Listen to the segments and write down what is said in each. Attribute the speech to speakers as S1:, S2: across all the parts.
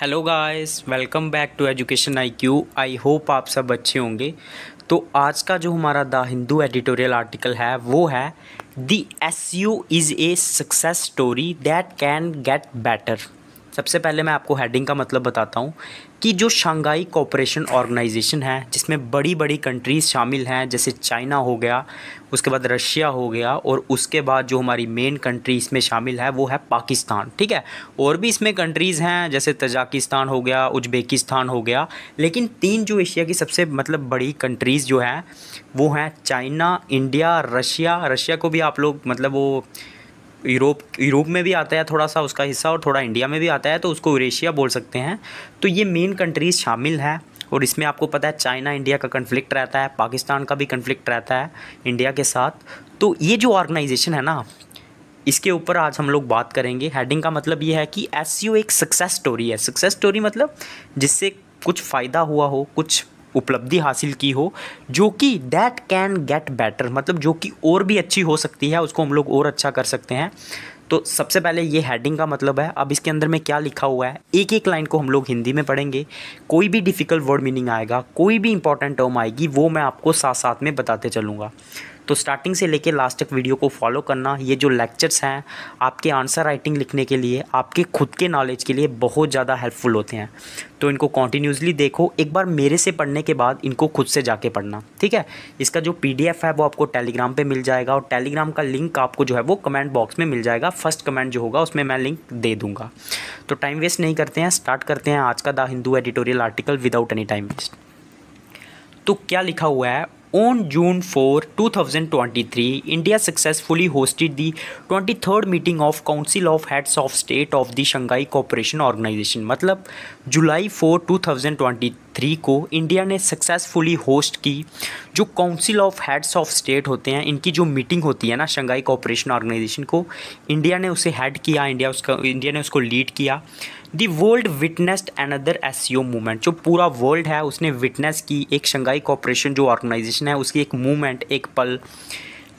S1: Hello guys welcome back to education I Q I hope आप सब अच्छे होंगे। तो आज का जो हमारा द हिंदू एडिटोरियल आर्टिकल है, वो है the S U is a success story that can get better सबसे पहले मैं आपको हेडिंग का मतलब बताता हूँ कि जो शंघाई कोऑपरेशन ऑर्गेनाइजेशन है, जिसमें बड़ी बड़ी कंट्रीज़ शामिल हैं, जैसे चाइना हो गया, उसके बाद रशिया हो गया, और उसके बाद जो हमारी मेन कंट्री इसमें शामिल है, वो है पाकिस्तान ठीक है? और भी इसमें कंट्रीज़ हैं, जैसे तजाकिस्तान हो गया उज्बेकिस्तान हो गया, लेकिन तीन जो एशिया की सबसे मतलब बड़ी कंट्रीज़ जो हैं, वो हैं चाइना इंडिया रशिया रशिया को भी आप लोग मतलब वो यूरोप यूरोप में भी आता है थोड़ा सा उसका हिस्सा और थोड़ा इंडिया में भी आता है तो उसको यूरेशिया बोल सकते हैं। तो ये मेन कंट्रीज़ शामिल हैं और इसमें आपको पता है चाइना, इंडिया का कन्फ्लिक्ट रहता है, पाकिस्तान का भी कन्फ्लिक्ट रहता है, इंडिया के साथ। तो ये जो ऑर्गेनाइजेशन है ना, इसके ऊपर आज हम लोग बात करेंगे। हेडिंग का मतलब ये है कि एस एक सक्सेस स्टोरी है। सक्सेस स्टोरी मतलब जिससे कुछ फ़ायदा हुआ हो, कुछ उपलब्धि हासिल की हो, जो कि दैट कैन गेट बेटर मतलब जो कि और भी अच्छी हो सकती है, उसको हम लोग और अच्छा कर सकते हैं। तो सबसे पहले ये हेडिंग का मतलब है, अब इसके अंदर में क्या लिखा हुआ है एक एक लाइन को हम लोग हिंदी में पढ़ेंगे। कोई भी डिफ़िकल्ट वर्ड मीनिंग आएगा, कोई भी इंपॉर्टेंट टर्म आएगी, वो मैं आपको साथ साथ में बताते चलूँगा। तो स्टार्टिंग से लेके लास्ट तक वीडियो को फॉलो करना, ये जो लेक्चर्स हैं, आपके आंसर राइटिंग लिखने के लिए, आपके खुद के नॉलेज के लिए बहुत ज़्यादा हेल्पफुल होते हैं। तो इनको कॉन्टीन्यूसली देखो, एक बार मेरे से पढ़ने के बाद इनको खुद से जाके पढ़ना, ठीक है? इसका जो पीडीएफ है वो आपको टेलीग्राम पर मिल जाएगा और टेलीग्राम का लिंक आपको जो है वो कमेंट बॉक्स में मिल जाएगा। फ़र्स्ट कमेंट जो होगा उसमें मैं लिंक दे दूँगा। तो टाइम वेस्ट नहीं करते हैं स्टार्ट करते हैं आज का the Hindu editorial article without any time waste तो क्या लिखा हुआ है? On June 4, 2023, India successfully hosted the 23rd meeting of Council of Heads of State of the Shanghai Cooperation Organization. मतलब जुलाई 4, 2023 को इंडिया ने सक्सेसफुली होस्ट की, जो council of heads of state होते हैं, इनकी जो मीटिंग होती है ना शंघाई कोऑपरेशन ऑर्गेनाइजेशन को इंडिया ने उसे हेड किया इंडिया उसका इंडिया ने उसको लीड किया। The world witnessed another S movement जो पूरा वर्ल्ड है, उसने विटनेस की एक शंघाई कॉपरेशन जो ऑर्गेनाइजेशन है, उसकी एक मूवमेंट एक पल।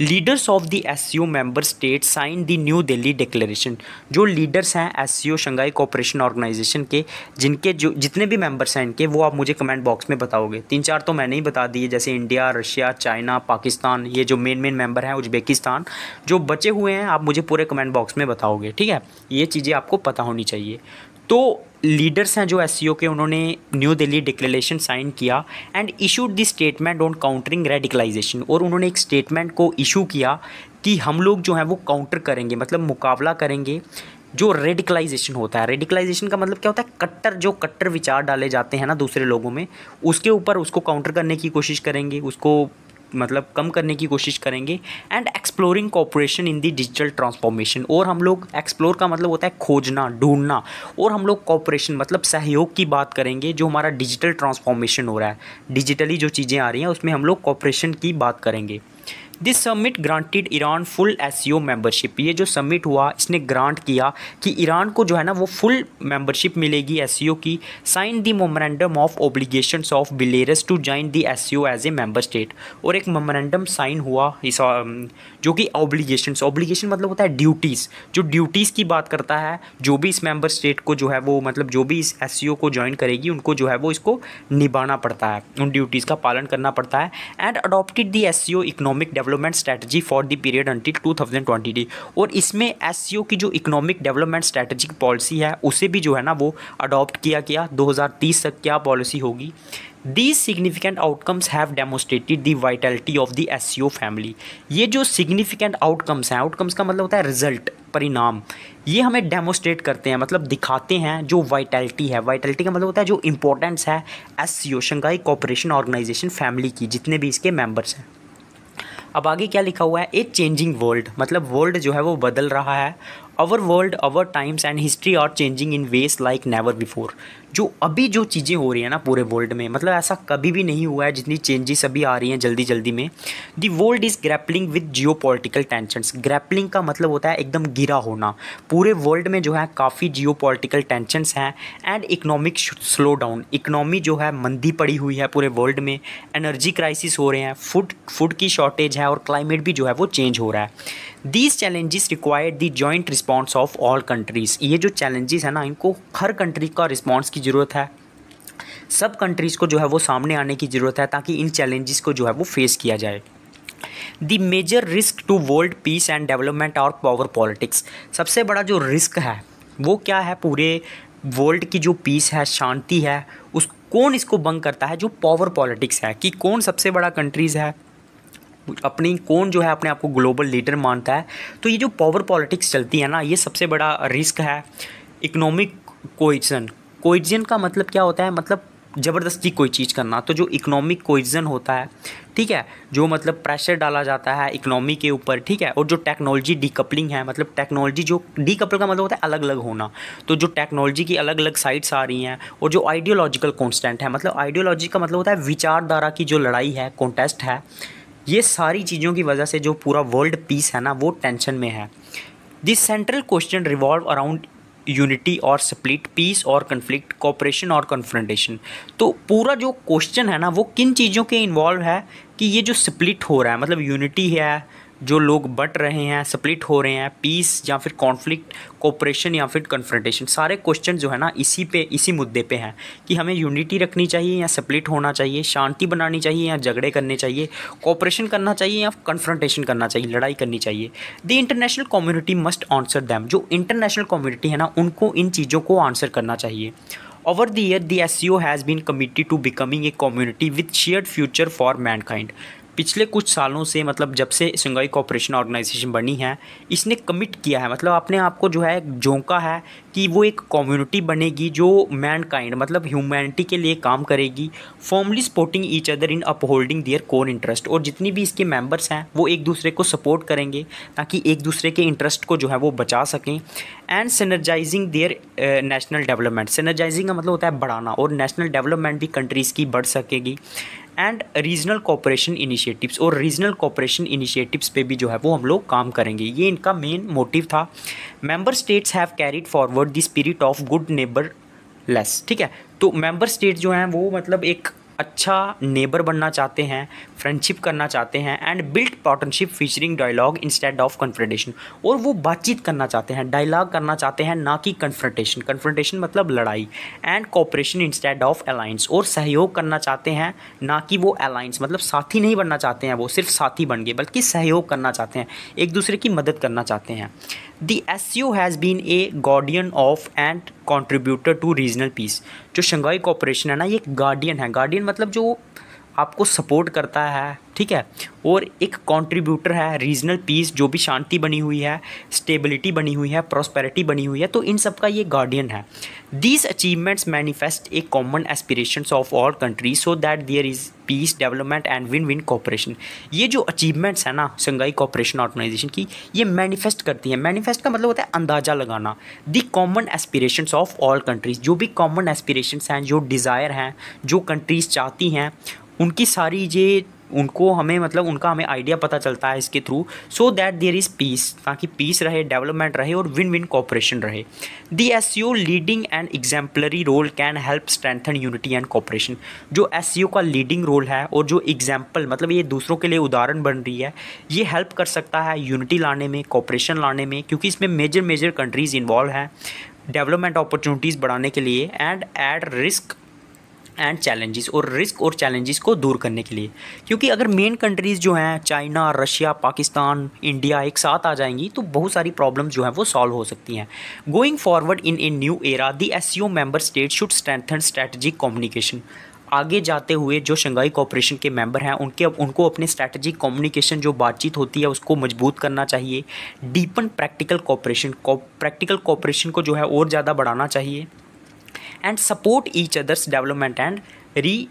S1: Leaders of the S member state sign the new Delhi declaration जो लीडर्स हैं S C Shanghai cooperation organisation के, जिनके जो, जितने भी मेंबर्स हैं इनके, वो आप मुझे कमेंट बॉक्स में बताओगे। तीन चार तो मैंने ही बता दिए, जैसे इंडिया रशिया चाइना पाकिस्तान ये जो मेन मेन मेंबर हैं उज्बेकिस्तान जो बचे हुए हैं, आप मुझे पूरे कमेंट बॉक्स में बताओगे, ठीक है? ये चीज़ें आपको पता होनी चाहिए। तो लीडर्स हैं जो एस e के, उन्होंने न्यू दिल्ली डिक्लेरेशन साइन किया and issued the statement on countering radicalisation और उन्होंने एक स्टेटमेंट को इशू किया कि हम लोग जो हैं वो काउंटर करेंगे मतलब मुकाबला करेंगे जो रेडिकलाइजेशन होता है। रेडिकलाइजेशन का मतलब क्या होता है? कट्टर, जो कट्टर विचार डाले जाते हैं ना दूसरे लोगों में, उसके ऊपर उसको काउंटर करने की कोशिश करेंगे, उसको मतलब कम करने की कोशिश करेंगे and exploring cooperation in the digital transformation और हम लोग एक्सप्लोर का मतलब होता है खोजना, ढूंढना। और हम लोग कॉपरेशन मतलब सहयोग की बात करेंगे जो हमारा डिजिटल ट्रांसफॉर्मेशन हो रहा है। डिजिटली जो चीज़ें आ रही हैं, उसमें हम लोग कॉपरेशन की बात करेंगे। This summit granted Iran full S membership ये जो समिट हुआ, इसने ग्रांट किया कि ईरान को जो है ना, वो फुल मेंबरशिप मिलेगी एस की। Sign the memorandum of obligation of Belarus to join the S as a member state और एक मोमरेंडम साइन हुआ इस जो कि ऑब्लिगेशन ऑब्लिगेशन मतलब होता है ड्यूटीज़ जो ड्यूटीज़ की बात करता है, जो भी इस मेंबर स्टेट को जो है वो मतलब जो भी इस एस को ज्वाइन करेगी, उनको जो है वो इसको निभाना पड़ता है। उन ड्यूटीज़ का पालन करना पड़ता है। And adopted the S C economic development strategy for the period until 2020 और इसमें एससीओ की जो इकोनॉमिक डेवलपमेंट स्ट्रेटजिक पॉलिसी है, उसे भी जो है ना वो अडॉप्ट किया गया। 2030 तक क्या पॉलिसी होगी? These significant outcomes have demonstrated the vitality of the S family ये जो सिग्निफिकेंट आउटकम्स हैं आउटकम्स का मतलब होता है रिज़ल्ट परिणाम। ये हमें डेमोस्ट्रेट करते हैं मतलब दिखाते हैं जो वाइटलिटी है। वाइटलिटी का मतलब होता है जो इंपॉर्टेंस है S C O Shanghai Cooperation Organisation family की, जितने भी इसके मेंबर्स हैं। अब आगे क्या लिखा हुआ है? ए चेंजिंग वर्ल्ड मतलब वर्ल्ड जो है वो बदल रहा है। Our world our times and history are changing in ways like never before जो अभी जो चीज़ें हो रही हैं ना पूरे वर्ल्ड में मतलब ऐसा कभी भी नहीं हुआ है, जितनी चेंजेस अभी आ रही हैं जल्दी जल्दी में the world is grappling with geopolitical tensions grappling का मतलब होता है एकदम गिरा होना। पूरे वर्ल्ड में जो है काफ़ी जियो पोलिटिकल टेंशंस हैं and economic slowdown economy जो है मंदी पड़ी हुई है पूरे वर्ल्ड में। एनर्जी क्राइसिस हो रहे हैं फ़ूड फ़ूड की शॉर्टेज है और क्लाइमेट भी जो है वो चेंज हो रहा है। These challenges required the joint response of all countries ये जो चैलेंजेस है ना, इनको हर कंट्री का रिस्पॉन्स की ज़रूरत है। सब कंट्रीज़ को जो है वो सामने आने की ज़रूरत है ताकि इन चैलेंजेस को जो है वो फेस किया जाए। The major risk to world peace and development और पावर पॉलिटिक्स सबसे बड़ा जो रिस्क है, वो क्या है? पूरे वर्ल्ड की जो पीस है, शांति है, उस कौन इसको बंग करता है? जो पावर पॉलिटिक्स है कि कौन सबसे बड़ा कंट्रीज़ है? अपनी कौन जो है अपने आप को ग्लोबल लीडर मानता है? तो ये जो पावर पॉलिटिक्स चलती है ना, ये सबसे बड़ा रिस्क है। इकोनॉमिक कोइजन कोइजन का मतलब क्या होता है? मतलब ज़बरदस्ती कोई चीज़ करना। तो जो इकोनॉमिक कोइजन होता है, ठीक है? जो मतलब प्रेशर डाला जाता है इकोनॉमी के ऊपर, ठीक है? और जो टेक्नोलॉजी डीकपलिंग है मतलब टेक्नोलॉजी जो डीकपल का मतलब होता है अलग अलग होना। तो जो टेक्नोलॉजी की अलग अलग साइड्स आ रही हैं और जो आइडियोलॉजिकल कॉन्स्टेंट है मतलब आइडियोलॉजी का मतलब होता है विचारधारा की जो लड़ाई है कॉन्टेस्ट है, ये सारी चीज़ों की वजह से जो पूरा वर्ल्ड पीस है ना, वो टेंशन में है। This central question revolve around unity और स्प्लिट पीस और कन्फ्लिक्ट कॉपरेशन और कन्फ्रंटेशन तो पूरा जो क्वेश्चन है ना, वो किन चीज़ों के इन्वॉल्व है कि ये जो स्प्लिट हो रहा है मतलब यूनिटी है जो लोग बट रहे हैं स्प्लिट हो रहे हैं पीस या फिर कॉन्फ्लिक्ट कोऑपरेशन या फिर कन्फ्रंटेशन सारे क्वेश्चन जो है ना इसी पे, इसी मुद्दे पे हैं कि हमें यूनिटी रखनी चाहिए या स्प्लिट होना चाहिए, शांति बनानी चाहिए या झगड़े करने चाहिए कोऑपरेशन करना चाहिए या कन्फ्रंटेशन करना चाहिए, लड़ाई करनी चाहिए। The international community must answer them जो इंटरनेशनल कम्युनिटी है ना, उनको इन चीज़ों को आंसर करना चाहिए। Over the year the S C O has been committed to becoming a community with shared future for mankind पिछले कुछ सालों से मतलब जब से संघाई कॉपरेशन ऑर्गेनाइजेशन बनी है, इसने कमिट किया है मतलब अपने आप को जो है झोंका है कि वो एक कम्युनिटी बनेगी जो मैन काइंड मतलब ह्यूमैनिटी के लिए काम करेगी formally supporting each other in upholding their core interest और जितनी भी इसके मेंबर्स हैं, वो एक दूसरे को सपोर्ट करेंगे, ताकि एक दूसरे के इंटरेस्ट को जो है, वो बचा सकें। And synergising their national development synergising का मतलब होता है बढ़ाना, और नेशनल डेवलपमेंट भी कंट्रीज़ की बढ़ सकेगी। एंड रीजनल कॉपरेशन इनिशिएटिव्स और रीजनल कॉपरेशन इनिशिएटिव्स पे भी जो है वो हम लोग काम करेंगे। ये इनका मेन मोटिव था। Member states have carried forward the spirit of good neighbourliness ठीक है? तो मेंबर स्टेट जो हैं वो मतलब एक अच्छा नेबर बनना चाहते हैं फ्रेंडशिप करना चाहते हैं and build partnership featuring dialogue instead of confrontation और वो बातचीत करना चाहते हैं डायलॉग करना चाहते हैं, ना कि कन्फ्रंटेशन कन्फ्रंटेशन मतलब लड़ाई and cooperation instead of alliance और सहयोग करना चाहते हैं, ना कि वो अलाइंस मतलब साथी नहीं बनना चाहते हैं वो, सिर्फ़ साथी बन गए, बल्कि सहयोग करना चाहते हैं, एक दूसरे की मदद करना चाहते हैं. The S has been a guardian of and contributor to regional peace जो शंघाई कॉपरेशन है ना, ये गार्डियन है। गार्डियन मतलब जो आपको सपोर्ट करता है, ठीक है? और एक कंट्रीब्यूटर है रीजनल पीस जो भी शांति बनी हुई है स्टेबिलिटी बनी हुई है प्रॉस्पेरिटी बनी हुई है तो इन सब का ये गार्डियन है। These achievements manifest a common aspiration of all countries so that there is peace development and win win cooperation ये जो अचीवमेंट्स है ना संघाई कॉपरेशन ऑर्गेनाइजेशन की, ये मैनिफेस्ट करती है। मैनिफेस्ट का मतलब होता है अंदाज़ा लगाना। The common aspiration of all countries जो भी कॉमन एस्पिरेशन हैं, जो डिज़ायर हैं, जो कंट्रीज़ चाहती हैं उनकी सारी ये उनको हमें मतलब उनका हमें आइडिया पता चलता है इसके through so that there is peace ताकि पीस रहे डेवलपमेंट रहे और विन विन कॉपरेशन रहे। The S C O leading and exemplary role can help strengthen unity and cooperation जो एस सी ओ का लीडिंग रोल है और जो एग्ज़ाम्पल मतलब ये दूसरों के लिए उदाहरण बन रही है, ये हेल्प कर सकता है यूनिटी लाने में कॉपरेशन लाने में, क्योंकि इसमें मेजर मेजर कंट्रीज़ इन्वॉल्व हैं। डेवलपमेंट अपॉर्चुनिटीज़ बढ़ाने के लिए and at risk and challenges और रिस्क और चैलेंजेस को दूर करने के लिए। क्योंकि अगर मेन कंट्रीज़ जो हैं चाइना रशिया पाकिस्तान इंडिया एक साथ आ जाएँगी तो बहुत सारी प्रॉब्लम्स जो हैं, वो सॉल्व हो सकती हैं। Going forward in a new era the S member state should strengthen strategic communication आगे जाते हुए जो शंघाई कॉपरेशन के मेंबर हैं, उनके, उनको अपने स्ट्रैटेजिक कम्युनिकेशन जो बातचीत होती है, उसको मज़बूत करना चाहिए। Deepen practical cooperation practical cooperation को जो है और ज़्यादा बढ़ाना चाहिए। And support each other's development and re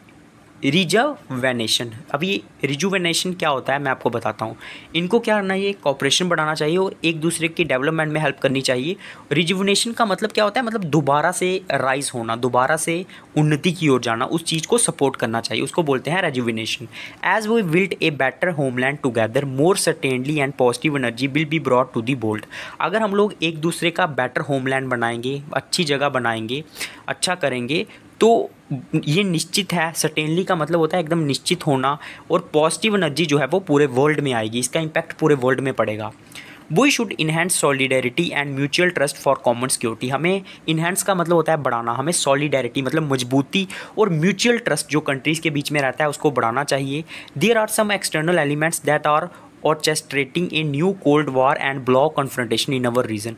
S1: rejuvenation अब ये रिजुवेनेशन क्या होता है, मैं आपको बताता हूँ। इनको क्या करना ये कॉपरेशन बढ़ाना चाहिए और एक दूसरे की डेवलपमेंट में हेल्प करनी चाहिए। रिजुवनेशन का मतलब क्या होता है मतलब दोबारा से राइज होना, दोबारा से उन्नति की ओर जाना, उस चीज़ को सपोर्ट करना चाहिए, उसको बोलते हैं rejuvenation as we build a better homeland together more certainly and positive energy will be brought to the world अगर हम लोग एक दूसरे का बेटर होमलैंड बनाएँगे, अच्छी जगह बनाएँगे अच्छा करेंगे तो ये निश्चित है सटेनली का मतलब होता है एकदम निश्चित होना और पॉजिटिव एनर्जी जो है वो पूरे वर्ल्ड में आएगी, इसका इम्पैक्ट पूरे वर्ल्ड में पड़ेगा। We should enhance solidarity and mutual trust for common security हमें इन्हेंस का मतलब होता है बढ़ाना, हमें सॉलिडेरिटी मतलब मजबूती और म्यूचुअल ट्रस्ट जो कंट्रीज़ के बीच में रहता है, उसको बढ़ाना चाहिए। There are some external elements that are orchestrating a new cold war and bloc confrontation in our region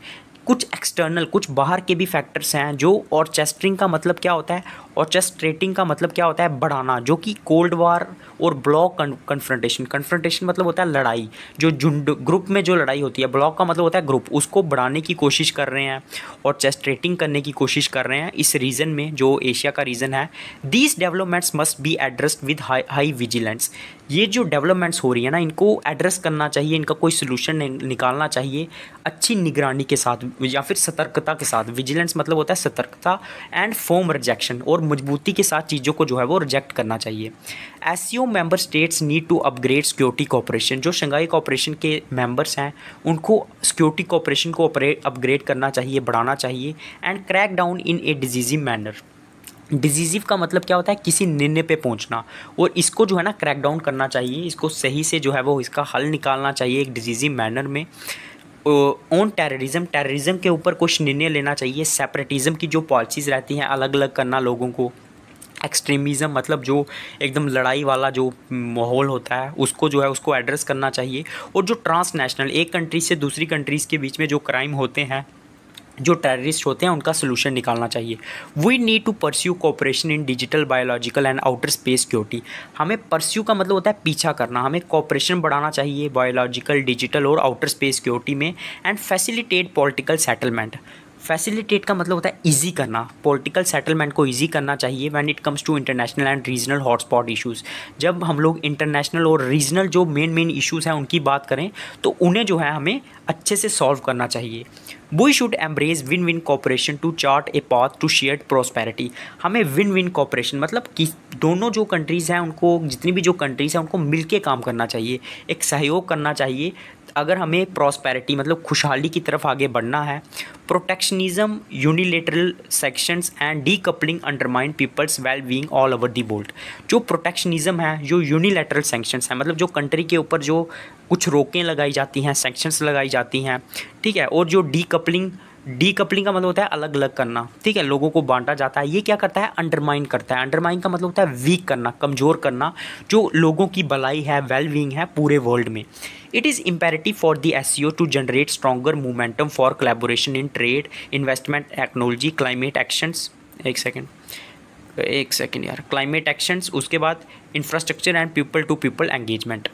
S1: कुछ एक्सटर्नल कुछ बाहर के भी फैक्टर्स हैं जो और चेस्ट्रिंग का मतलब क्या होता है? ऑर्चेस्ट्रेटिंग का मतलब क्या होता है? बढ़ाना, जो कि कोल्ड वार और ब्लॉक कन्फ्रंटेशन कन्फ्रंटेशन मतलब होता है लड़ाई, जो झुंड ग्रुप में जो लड़ाई होती है ब्लॉक का मतलब होता है ग्रुप उसको बढ़ाने की कोशिश कर रहे हैं और चेस्ट्रेटिंग करने की कोशिश कर रहे हैं इस रीजन में, जो एशिया का रीजन है। These developments must be addressed with high vigilance ये जो डेवलपमेंट्स हो रही है ना, इनको एड्रेस करना चाहिए, इनका कोई सोल्यूशन निकालना चाहिए अच्छी निगरानी के साथ या फिर सतर्कता के साथ। विजिलेंस मतलब होता है सतर्कता एंड फॉर्म रिजेक्शन और मजबूती के साथ चीज़ों को जो है वो रिजेक्ट करना चाहिए। S C member states need to upgrade security cooperation जो शंघाई कॉपरेशन के मेंबर्स हैं, उनको सिक्योरिटी कॉपरेशन को अपग्रेड करना चाहिए, बढ़ाना चाहिए and crack down in a decisive manner decisive का मतलब क्या होता है? किसी निर्णय पे पहुँचना। और इसको जो है ना क्रैक डाउन करना चाहिए। इसको सही से जो है वो इसका हल निकालना चाहिए एक डिजीजिव मैनर में। ऑन टेररिज्म टेररिज्म के ऊपर कुछ निर्णय लेना चाहिए। सेपरेटिज्म की जो पॉलिसीज़ रहती हैं अलग अलग करना लोगों को। एक्सट्रीमिज़म मतलब जो एकदम लड़ाई वाला जो माहौल होता है, उसको जो है, उसको एड्रेस करना चाहिए। और जो ट्रांसनेशनल एक कंट्री से दूसरी कंट्रीज़ के बीच में जो क्राइम होते हैं जो टेररिस्ट होते हैं, उनका सोल्यूशन निकालना चाहिए। We need to pursue cooperation in digital biological and outer space security हमें परस्यू का मतलब होता है पीछा करना। हमें कॉपरेशन बढ़ाना चाहिए बायोलॉजिकल डिजिटल और आउटर स्पेस सिक्योरिटी में and facilitate political settlement facilitate का मतलब होता है इजी करना। पॉलिटिकल सेटलमेंट को इजी करना चाहिए when it comes to international and regional hotspot issues जब हम लोग इंटरनेशनल और रीजनल जो मेन मेन इश्यूज़ हैं उनकी बात करें तो उन्हें जो है हमें अच्छे से सॉल्व करना चाहिए। We should embrace win win cooperation to chart a path to share prosperity हमें विन विन कॉपरेशन मतलब कि दोनों जो कंट्रीज़ हैं उनको, जितनी भी जो कंट्रीज़ हैं उनको मिल के काम करना चाहिए। एक सहयोग करना चाहिए। अगर हमें प्रॉस्पेरिटी मतलब खुशहाली की तरफ़ आगे बढ़ना है protectionism unilateral sanctions and decoupling undermine people's well being all over the world जो प्रोटेक्शनिज्म है, जो यूनिलेटरल सेक्शंस हैं मतलब जो कंट्री के ऊपर जो कुछ रोकें लगाई जाती हैं सेक्शंस लगाई जाती हैं, ठीक है, और जो डी कपलिंग डी कपलिंग का मतलब होता है अलग अलग करना, ठीक है, लोगों को बांटा जाता है, ये क्या करता है? अंडरमाइन करता है। अंडरमाइन का मतलब होता है वीक करना, कमज़ोर करना, जो लोगों की भलाई है वेल बींग है पूरे वर्ल्ड में। It is imperative for the S C O to generate stronger momentum for collaboration in trade investment technology climate actions एक सेकेंड एक सेकेंड यार. क्लाइमेट एक्शंस उसके बाद infrastructure and people to people engagement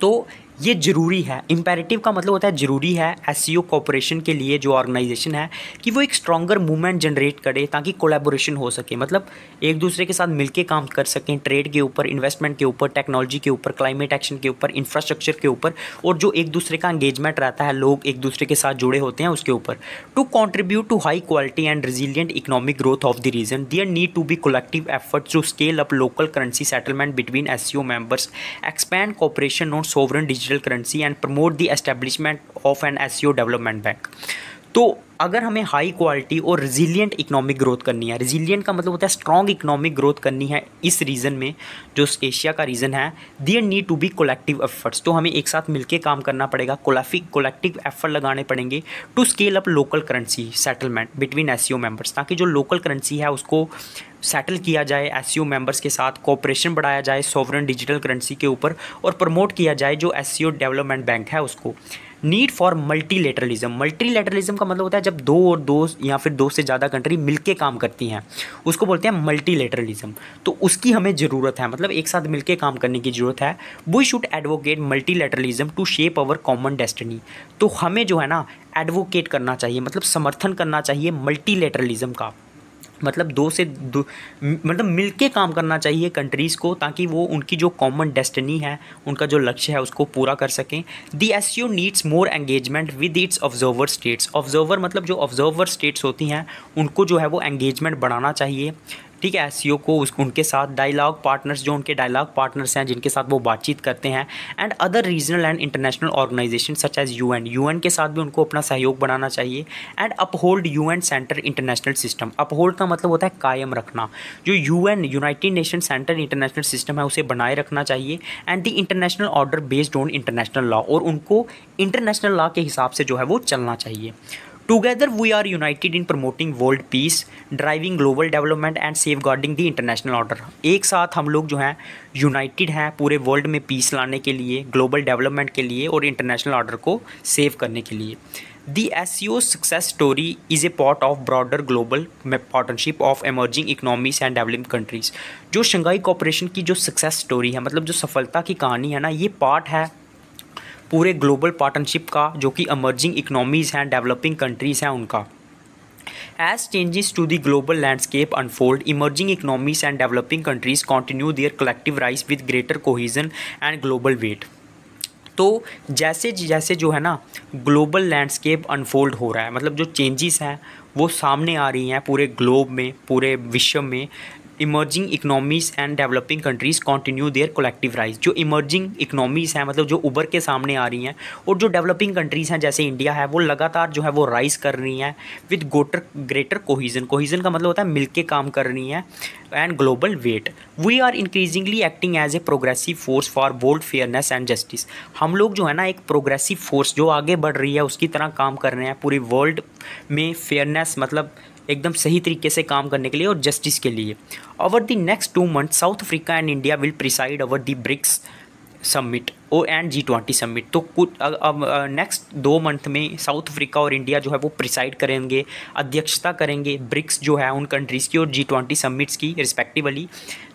S1: तो ये ज़रूरी है। इम्पेरेटिव का मतलब होता है ज़रूरी है एस सी कॉपरेशन के लिए जो ऑर्गेनाइजेशन है, कि वो एक स्ट्रॉन्गर मूवमेंट जनरेट करे ताकि कोलेबोरेशन हो सके। मतलब एक दूसरे के साथ मिलके काम कर सकें ट्रेड के ऊपर इन्वेस्टमेंट के ऊपर टेक्नोलॉजी के ऊपर क्लाइमेट एक्शन के ऊपर इंफ्रास्ट्रक्चर के ऊपर और जो एक दूसरे का इंगेजमेंट रहता है, लोग एक दूसरे के साथ जुड़े होते हैं उसके ऊपर। To contribute to high quality and resilient economic growth of the region there need to be collective efforts to scale up local currency settlement between S members expand cooperation on sovereign digital currency and promote the establishment of an S development bank तो अगर हमें high quality और resilient economic growth करनी है resilient का मतलब होता है स्ट्रॉन्ग इकोनॉमिक ग्रोथ करनी है इस रीजन में, जो एशिया का रीजन है there need to be collective efforts तो हमें एक साथ मिलकर काम करना पड़ेगा कोलाफिक कोलेक्टिव एफर्ट लगाने पड़ेंगे to scale up local currency settlement between S members ताकि जो लोकल करेंसी है उसको सेटल किया जाए एस सी मेंबर्स के साथ कोऑपरेशन बढ़ाया जाए सॉवरन डिजिटल करेंसी के ऊपर, और प्रमोट किया जाए जो एससीओ डेवलपमेंट बैंक है उसको। नीड फॉर मल्टीलेटरलिज्म मल्टीलेटरलिज्म का मतलब होता है जब दो और दो या फिर दो से ज़्यादा कंट्री मिलके काम करती हैं। उसको बोलते हैं मल्टीलेटरलिज्म तो उसकी हमें ज़रूरत है मतलब एक साथ मिलके काम करने की ज़रूरत है। We should advocate multilateralism to shape our common destiny तो हमें जो है ना एडवोकेट करना चाहिए मतलब समर्थन करना चाहिए मल्टीलेटरलिज्म का। मतलब दो से दो मतलब मिलके काम करना चाहिए कंट्रीज़ को ताकि वो उनकी जो कॉमन डेस्टिनी है, उनका जो लक्ष्य है उसको पूरा कर सकें। The S U needs more engagement with its observer states observer मतलब जो ऑब्जर्वर स्टेट्स होती हैं, उनको जो है वो एंगेजमेंट बढ़ाना चाहिए। ठीक है एस को उस, उनके साथ डायलॉग पार्टनर्स जो उनके डायलॉग पार्टनर्स हैं, जिनके साथ वो बातचीत करते हैं and other regional and international organisation such as U N U N के साथ भी उनको अपना सहयोग बढ़ाना चाहिए and uphold U N centre international system uphold का मतलब होता है कायम रखना। जो U N United Nation centre international system है, उसे बनाए रखना चाहिए and the international order based on international law और उनको इंटरनेशनल लॉ के हिसाब से जो है वो चलना चाहिए। We are united in promoting world peace driving global development and safeguarding the international order एक साथ हम लोग जो हैं यूनाइटेड हैं पूरे वर्ल्ड में पीस लाने के लिए ग्लोबल डेवलपमेंट के लिए और इंटरनेशनल ऑर्डर को सेव करने के लिए C O success story is a part of broader global partnership of emerging economies and developing countries जो शंघाई कॉपरेशन की जो सक्सेस स्टोरी है मतलब जो सफलता की कहानी है ना, ये पार्ट है पूरे ग्लोबल पार्टनरशिप का, जो कि अमर्जिंग इकनॉमीज़ हैं डेवलपिंग कंट्रीज़ हैं उनका। As changes to the global landscape unfold emerging economies and developing countries continue their collective rise with greater cohesion and global weight तो जैसे जैसे जो है ना ग्लोबल लैंडस्केप अनफोल्ड हो रहा है मतलब जो चेंजेस हैं, वो सामने आ रही हैं पूरे ग्लोब में, पूरे विश्व में emerging economies and developing countries continue their collective rise जो इमर्जिंग इकनॉमीज़ हैं मतलब जो उभर के सामने आ रही हैं, और जो डेवलपिंग कंट्रीज़ हैं, जैसे इंडिया है, वो लगातार जो है वो राइज कर रही हैं with greater greater cohesion cohesion का मतलब होता है मिलके काम कर रही हैं and global weight we are increasingly acting as a progressive force for world fairness and justice हम लोग जो है ना, एक प्रोग्रेसिव फोर्स जो आगे बढ़ रही है, उसकी तरह काम कर रहे हैं। पूरी वर्ल्ड में फेयरनेस मतलब एकदम सही तरीके से काम करने के लिए और जस्टिस के लिए। Over the next two month South Africa and India will preside over the BRICS summit O and G twenty summit तो कुछ अब नेक्स्ट दो मंथ में साउथ अफ्रीका और इंडिया जो है वो प्रिसाइड करेंगे, अध्यक्षता करेंगे ब्रिक्स जो है उन कंट्रीज़ की और जी ट्वेंटी समिट्स की respectively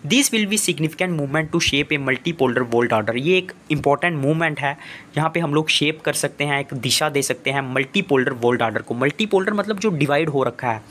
S1: this will be significant movement to shape a multipolar world order ये एक इंपॉर्टेंट मूवमेंट है. यहाँ पे हम लोग शेप कर सकते हैं, एक दिशा दे सकते हैं मल्टी पोलर वर्ल्ड ऑर्डर को. मल्टी पोलर मतलब जो डिवाइड हो रखा है.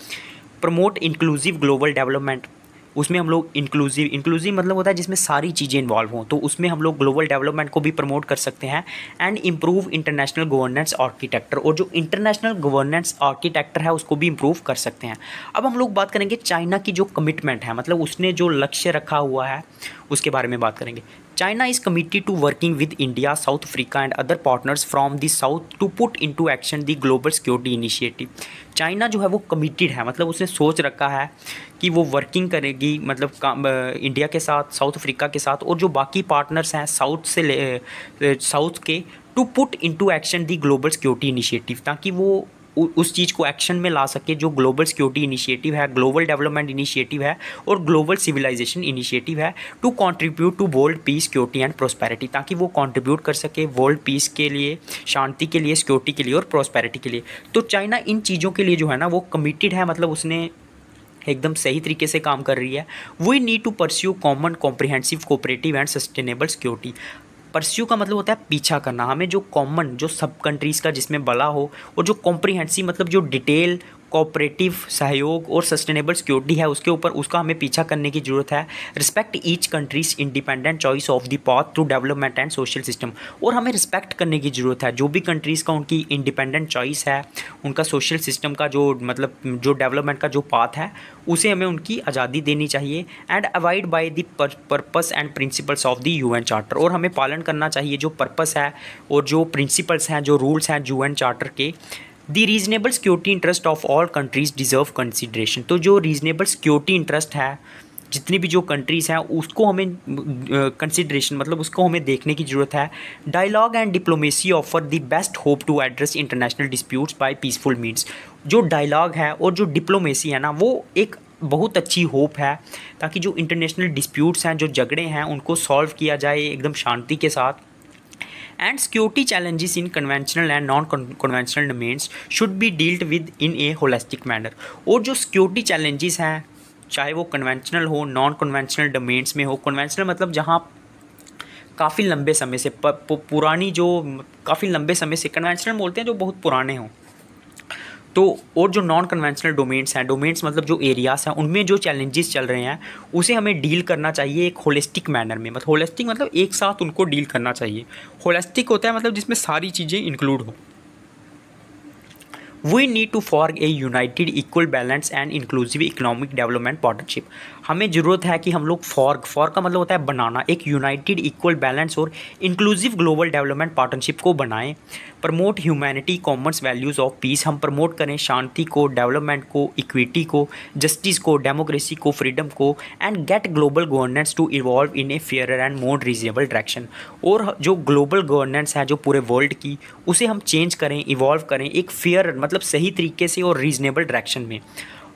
S1: प्रमोट इंक्लूसिव ग्लोबल डेवलपमेंट उसमें हम लोग इंक्लूसिव इंक्लूसिव मतलब होता है जिसमें सारी चीज़ें इन्वॉल्व हों तो उसमें हम लोग ग्लोबल डेवलपमेंट को भी प्रमोट कर सकते हैं and improve international governance architecture और जो इंटरनेशनल गवर्नेंस आर्किटेक्टर है, उसको भी इम्प्रूव कर सकते हैं। अब हम लोग बात करेंगे चाइना की जो कमिटमेंट है मतलब उसने जो लक्ष्य रखा हुआ है उसके बारे में बात करेंगे। China is committed to working with India South Africa and other partners from the South to put into action the global security initiative China जो है वो कमिटेड है मतलब उसने सोच रखा है कि वो वर्किंग करेगी मतलब इंडिया के साथ साउथ अफ्रीका के साथ और जो बाकी पार्टनर्स हैं साउथ से ले साउथ के to put into action the global security initiative ताकि वो उस चीज़ को एक्शन में ला सके जो ग्लोबल सिक्योरिटी इनिशिएटिव है ग्लोबल डेवलपमेंट इनिशिएटिव है और ग्लोबल सिविलाइजेशन इनिशिएटिव है to contribute to world peace security and prosperity ताकि वो कंट्रीब्यूट कर सके वर्ल्ड पीस के लिए, शांति के लिए सिक्योरिटी के लिए और प्रोस्पैरिटी के लिए। तो चाइना इन चीज़ों के लिए जो है ना, वो कमिटेड है मतलब उसने एकदम सही तरीके से काम कर रही है। We need to pursue common comprehensive cooperative and sustainable security pursue का मतलब होता है पीछा करना। हमें जो कॉमन जो सब कंट्रीज़ का जिसमें बला हो, और जो कॉम्प्रीहेंसिव मतलब जो डिटेल कोऑपरेटिव सहयोग और सस्टेनेबल सिक्योरिटी है उसके ऊपर, उसका हमें पीछा करने की ज़रूरत है। Respect each countries independent choice of the path to development and social system और हमें रिस्पेक्ट करने की ज़रूरत है। जो भी कंट्रीज़ का उनकी इंडिपेंडेंट चॉइस है, उनका सोशल सिस्टम का जो मतलब जो डेवलपमेंट का जो पाथ है, उसे हमें उनकी आज़ादी देनी चाहिए and avoid by the purpose and principles of the UN charter और हमें पालन करना चाहिए जो पर्पस है और जो प्रिंसिपल्स हैं, जो रूल्स हैं यू चार्टर के the reasonable security interest of all countries deserve consideration तो जो रीजनेबल सिक्योरिटी इंटरेस्ट है, जितनी भी जो कंट्रीज़ हैं, उसको हमें कंसिड्रेशन मतलब उसको हमें देखने की ज़रूरत है। Dialogue and diplomacy offer the best hope to address international disputes by peaceful means जो डायलॉग है और जो डिप्लोमेसी है ना, वो एक बहुत अच्छी होप है, ताकि जो इंटरनेशनल डिस्प्यूट्स हैं, जो झगड़े हैं, उनको सॉल्व किया जाए एकदम शांति के साथ। And security challenges in conventional and non conventional domains should be dealt with in a holistic manner और जो सिक्योरिटी चैलेंजेस हैं, चाहे वो कन्वेंशनल हो नॉन कन्वेंशनल डोमेन्स में हो कन्वेंशनल मतलब जहाँ काफ़ी लंबे समय से पुरानी जो, काफ़ी लंबे समय से कन्वेंशनल बोलते हैं जो बहुत पुराने हों। तो और जो नॉन कन्वेंशनल डोमेन्स हैं डोमेन्स मतलब जो एरियाज़ हैं, उनमें जो चैलेंजेस चल रहे हैं, उसे हमें डील करना चाहिए एक होलिस्टिक मैनर में। मतलब होलिस्टिक मतलब एक साथ उनको डील करना चाहिए। होलिस्टिक होता है मतलब जिसमें सारी चीज़ें इंक्लूड हो। We need to for a united equal balance and inclusive economic development partnership हमें ज़रूरत है कि हम लोग फॉर्ग फॉर्ग का मतलब होता है बनाना एक यूनाइटेड इक्वल बैलेंस और इंक्लूसिव ग्लोबल डेवलपमेंट पार्टनरशिप को बनाएँ। Promote humanity commerce values of peace हम प्रमोट करें शांति को डेवलपमेंट को इक्विटी को जस्टिस को डेमोक्रेसी को फ्रीडम को and get global governance to evolve in a fair and more reasonable direction और जो ग्लोबल गवर्नेंस है, जो पूरे वर्ल्ड की, उसे हम चेंज करें इवॉल्व करें एक फेयर मतलब सही तरीके से और रीजनेबल डायरेक्शन में।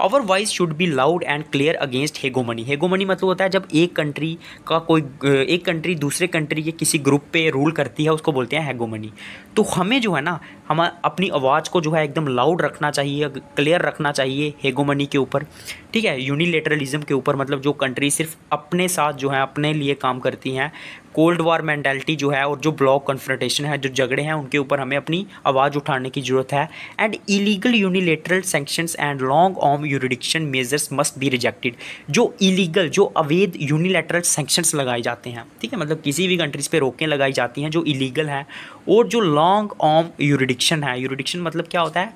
S1: Our voice should be loud and clear against hegemony hegemony मतलब होता है जब एक कंट्री का कोई, एक कंट्री दूसरे कंट्री के किसी ग्रुप पे रूल करती है, उसको बोलते हैं हेगोमनी तो हमें जो है ना, हम अपनी आवाज़ को जो है एकदम लाउड रखना चाहिए क्लियर रखना चाहिए हेगोमनी के ऊपर. ठीक है यूनिलेटरलिज्म के ऊपर मतलब जो कंट्री सिर्फ़ अपने साथ जो है, अपने लिए काम करती हैं कोल्ड वार मैंटेलिटी जो है और जो ब्लॉक कन्फ्रंटेशन है, जो झगड़े हैं, उनके ऊपर हमें अपनी आवाज़ उठाने की ज़रूरत है। And illegal unilateral sanctions and long arm jurisdiction measures must be rejected जो इलीगल जो अवैध यूनिलेटरल सेंक्शंस लगाए जाते हैं, ठीक है मतलब किसी भी कंट्रीज़ पर रोकें लगाई जाती हैं जो इलीगल हैं, और जो लॉन्ग ऑम यूरिडिक्शन है यूरिडिक्शन मतलब क्या होता है?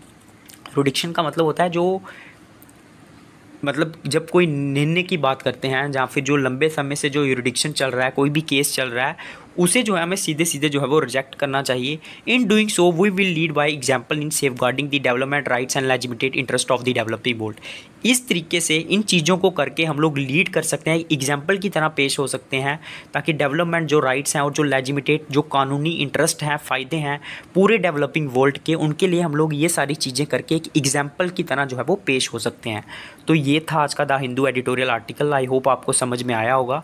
S1: यूरिडिक्शन का मतलब होता है जो मतलब जब कोई निर्णय की बात करते हैं जहाँ फिर जो लंबे समय से जो यूरिडिक्शन चल रहा है, कोई भी केस चल रहा है उसे जो है हमें सीधे सीधे जो है वो रिजेक्ट करना चाहिए। In doing so we will lead by example in safeguarding the development rights and legitimate interest of the developing world इस तरीके से इन चीज़ों को करके हम लोग लीड कर सकते हैं एग्ज़ाम्पल की तरह पेश हो सकते हैं, ताकि डेवलपमेंट जो राइट्स हैं और जो लेजिमिटेड जो कानूनी इंटरेस्ट हैं, फ़ायदे हैं पूरे डेवलपिंग वर्ल्ड के, उनके लिए हम लोग ये सारी चीज़ें करके एक एग्ज़ाम्पल की तरह जो है वो पेश हो सकते हैं। तो ये था आज का the Hindu editorial article. I hope आपको समझ में आया होगा।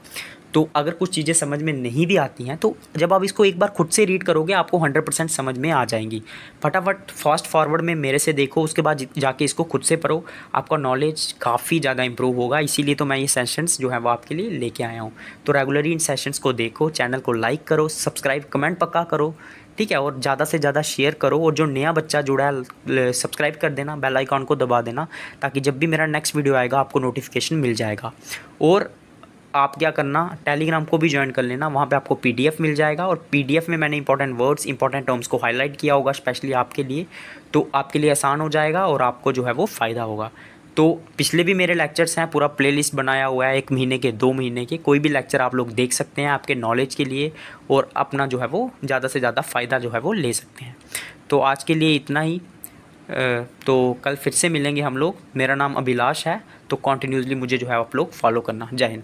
S1: तो अगर कुछ चीज़ें समझ में नहीं भी आती हैं तो जब आप इसको एक बार खुद से रीड करोगे, आपको हंड्रेड परसेंट समझ में आ जाएँगी। फटाफट फास्ट फॉरवर्ड में मेरे से देखो, उसके बाद जाके इसको खुद से पढ़ो। आपका नॉलेज काफ़ी ज़्यादा इंप्रूव होगा, इसीलिए तो मैं ये सेशंस जो है वो आपके लिए लेके आया हूँ। तो रेगुलरली इन सेशंस को देखो चैनल को लाइक करो सब्सक्राइब कमेंट पक्का करो, ठीक है? और ज़्यादा से ज़्यादा शेयर करो, और जो नया बच्चा जुड़ा है सब्सक्राइब कर देना बेल आइकॉन को दबा देना, ताकि जब भी मेरा नेक्स्ट वीडियो आएगा, आपको नोटिफिकेशन मिल जाएगा। और आप क्या करना टेलीग्राम को भी ज्वाइन कर लेना, वहाँ पे आपको पीडीएफ मिल जाएगा और पीडीएफ में मैंने इंपॉर्टेंट वर्ड्स इंपॉर्टेंट टर्म्स को हाईलाइट किया होगा स्पेशली आपके लिए तो आपके लिए आसान हो जाएगा और आपको जो है वो फ़ायदा होगा। तो पिछले भी मेरे लेक्चर्स हैं, पूरा प्लेलिस्ट बनाया हुआ है, एक महीने के, दो महीने के, कोई भी लेक्चर आप लोग देख सकते हैं आपके नॉलेज के लिए और अपना जो है वो ज़्यादा से ज़्यादा फ़ायदा जो है वो ले सकते हैं। तो आज के लिए इतना ही तो कल फिर से मिलेंगे हम लोग। मेरा नाम अभिलाष है तो कॉन्टीन्यूसली मुझे जो है आप लोग फॉलो करना। जय हिंद।